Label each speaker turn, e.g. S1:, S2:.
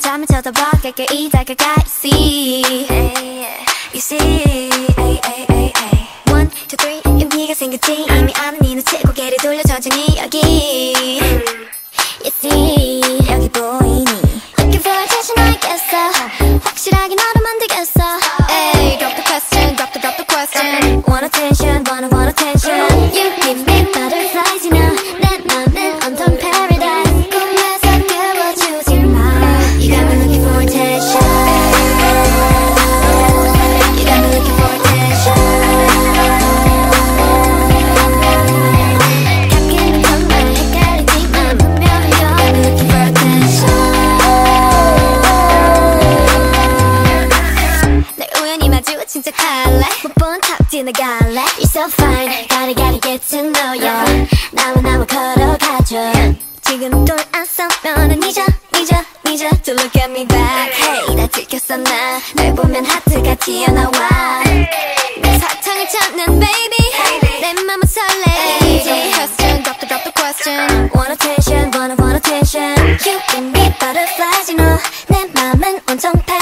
S1: 잠을 쳐다봐 가까이 다가가 see You see ay, ay, ay, ay. One, two, three 용기가 생겼지 이미 아는 이 눈치 고개를 돌려 천천히 여기 우연히 마주친 척할래 못본척 지나갈래 You're so fine Gotta gotta get to know ya 나와 나와 걸어가줘 지금 돌안 서면은 잊어 잊어 잊어 To look at me back Hey 나 들켰어 나널 보면 하트가 튀어나와 내 사탕을 찾는 baby 내 맘은 설레 Question drop the drop the question Want attention wanna want attention You give me butterflies you know 내 맘은 온통 paradise